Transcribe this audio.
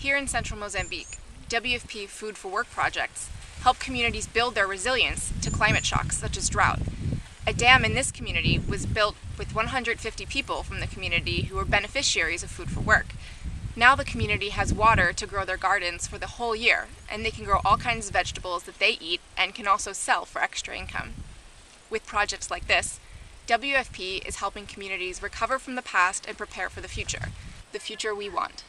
Here in central Mozambique, WFP Food for Work projects help communities build their resilience to climate shocks such as drought. A dam in this community was built with 150 people from the community who were beneficiaries of Food for Work. Now the community has water to grow their gardens for the whole year, and they can grow all kinds of vegetables that they eat and can also sell for extra income. With projects like this, WFP is helping communities recover from the past and prepare for the future, the future we want.